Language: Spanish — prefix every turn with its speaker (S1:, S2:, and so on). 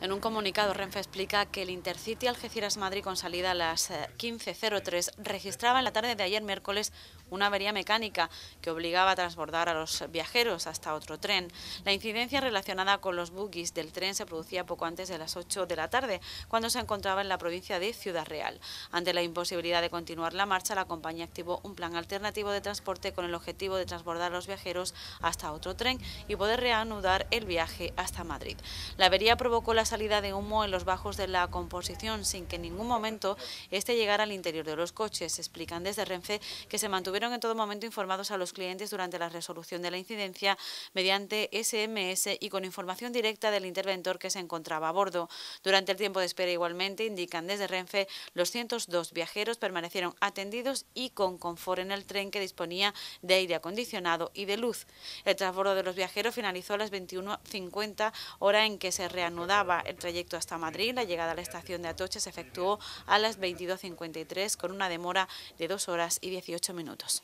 S1: En un comunicado, Renfe explica que el Intercity Algeciras-Madrid con salida a las 15.03 eh, registraba en la tarde de ayer miércoles una avería mecánica que obligaba a transbordar a los viajeros hasta otro tren. La incidencia relacionada con los buggies del tren se producía poco antes de las 8 de la tarde, cuando se encontraba en la provincia de Ciudad Real. Ante la imposibilidad de continuar la marcha, la compañía activó un plan alternativo de transporte con el objetivo de transbordar a los viajeros hasta otro tren y poder reanudar el viaje hasta Madrid. La avería provocó la salida de humo en los bajos de la composición sin que en ningún momento este llegara al interior de los coches. Explican desde Renfe que se mantuvieron en todo momento informados a los clientes durante la resolución de la incidencia mediante SMS y con información directa del interventor que se encontraba a bordo. Durante el tiempo de espera igualmente, indican desde Renfe, los 102 viajeros permanecieron atendidos y con confort en el tren que disponía de aire acondicionado y de luz. El transbordo de los viajeros finalizó a las 21.50, hora en que se reanudaba el trayecto hasta Madrid. La llegada a la estación de Atocha se efectuó a las 22.53 con una demora de 2 horas y 18 minutos.